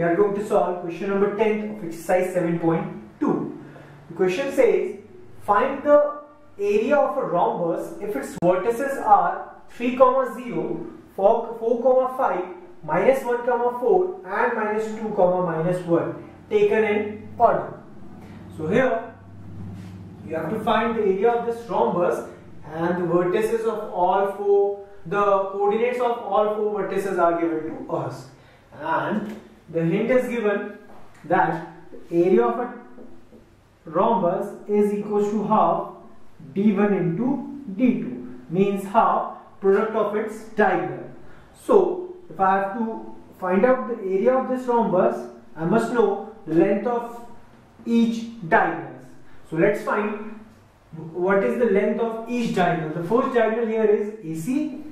we are going to solve question number 10 of exercise 7.2. The question says, find the area of a rhombus if its vertices are 3, comma 0, 4, 4 comma 5, minus 1, comma 4 and minus 2, comma minus 1 taken in order. So here you have to find the area of this rhombus and the vertices of all four, the coordinates of all four vertices are given to us. And the hint is given that area of a rhombus is equal to half d1 into d2 means half product of its diagonal. So if I have to find out the area of this rhombus I must know the length of each diagonal. So let's find what is the length of each diagonal. The first diagonal here is AC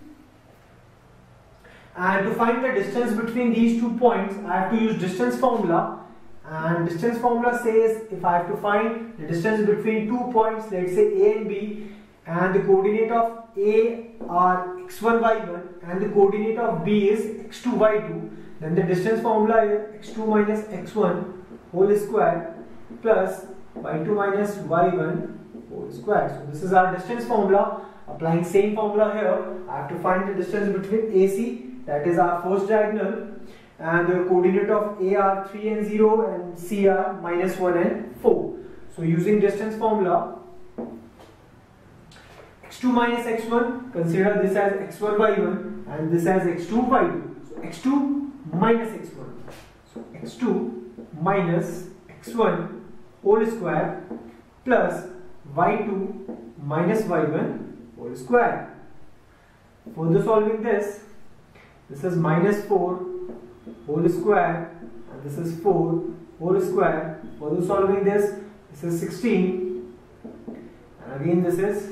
and to find the distance between these two points. I have to use distance formula. And distance formula says if I have to find the distance between two points let's say A and B and the coordinate of A are x1 y1 and the coordinate of B is x2 y2 then the distance formula is x2 minus x1 whole square plus y2 minus y1 whole square. So this is our distance formula. Applying same formula here I have to find the distance between AC that is our first diagonal and the coordinate of A are 3 and 0 and C are minus 1 and 4. So using distance formula x2 minus x1 consider this as x1 by 1 and this as x2 by 2. So x2 minus x1. So x2 minus x1 whole square plus y2 minus y1 whole square. Further solving this this is minus 4 whole square and this is 4 whole square. Further solving this, this is 16 and again this is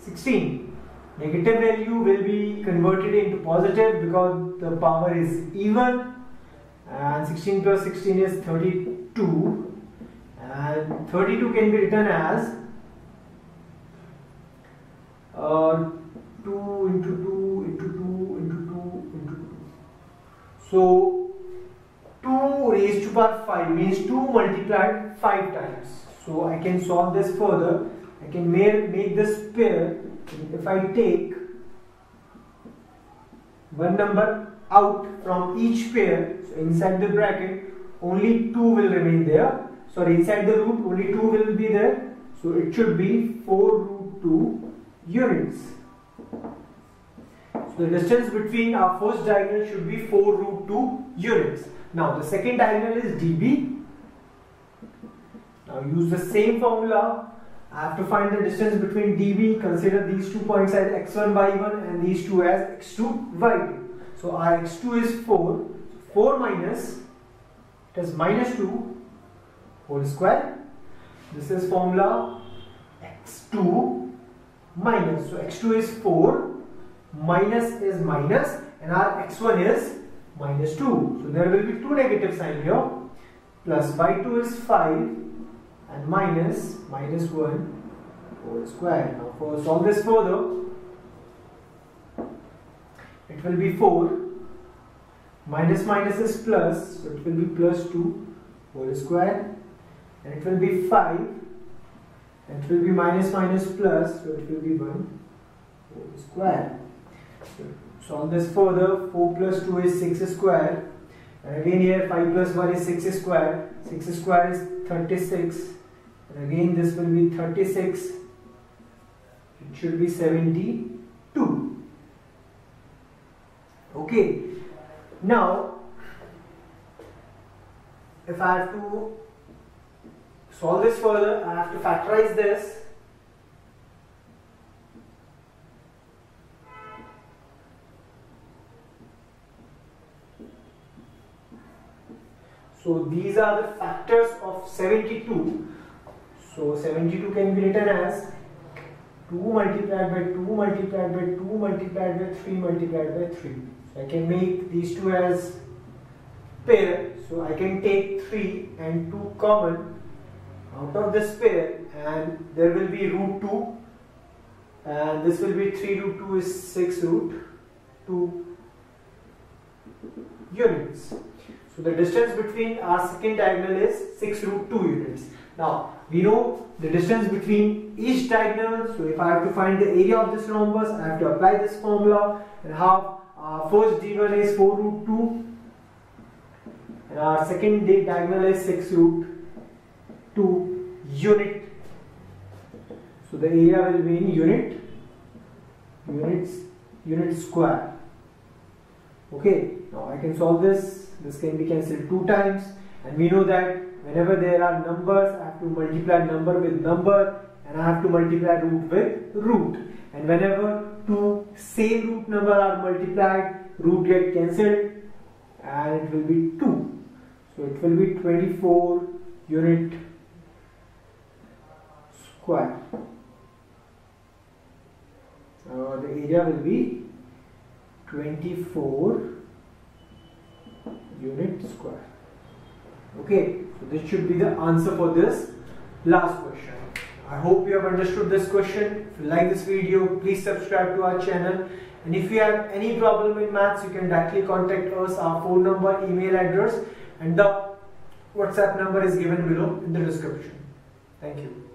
16. Negative value will be converted into positive because the power is even and 16 plus 16 is 32 and 32 can be written as uh, 2 into 2 into 2 into so 2 raised to power 5 means 2 multiplied 5 times. So I can solve this further. I can make, make this pair if I take one number out from each pair. So inside the bracket only 2 will remain there. Sorry inside the root only 2 will be there. So it should be 4 root 2 units. The distance between our first diagonal should be 4 root 2 units. Now the second diagonal is dB. Now use the same formula. I have to find the distance between dB. Consider these two points as x1, y1 and these two as x2, y2. So our x2 is 4. 4 minus, it is minus 2 whole square. This is formula x2 minus. So x2 is 4 minus is minus and our x1 is minus 2. So there will be two negative sign here. Plus y2 is 5 and minus minus 1 whole square. Now for solve this further it will be 4 minus minus is plus so it will be plus 2 whole square. And it will be 5 and it will be minus minus plus so it will be 1 whole square solve this further 4 plus 2 is 6 square. And again here 5 plus 1 is 6 square. 6 square is 36 and again this will be 36 it should be 72 okay. Now if I have to solve this further I have to factorize this So these are the factors of 72. So 72 can be written as 2 multiplied by 2 multiplied by 2 multiplied by 3 multiplied by 3. So I can make these two as pair. So I can take 3 and 2 common out of this pair and there will be root 2 and this will be 3 root 2 is 6 root 2 units. So the distance between our second diagonal is 6 root 2 units. Now we know the distance between each diagonal. So if I have to find the area of this rhombus, I have to apply this formula and have uh, first d1 is 4 root 2 and our second diagonal is 6 root 2 unit. So the area will be in unit units unit square. Okay, now I can solve this. This can be cancelled two times. And we know that whenever there are numbers I have to multiply number with number and I have to multiply root with root. And whenever two same root number are multiplied root get cancelled and it will be 2 so it will be 24 unit square. Uh, the area will be 24 unit square. Okay, so this should be the answer for this last question. I hope you have understood this question. If you like this video, please subscribe to our channel. And if you have any problem in maths, you can directly contact us. Our phone number, email address and the WhatsApp number is given below in the description. Thank you.